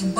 Jimbo.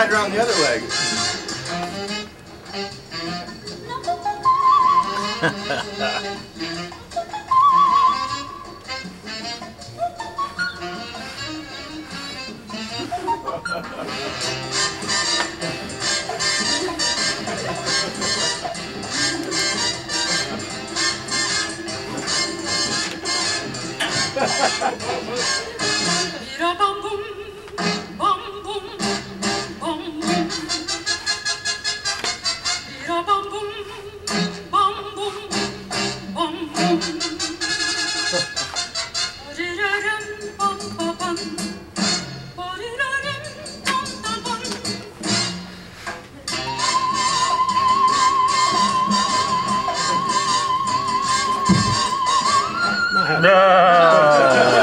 Tied around the other leg. No.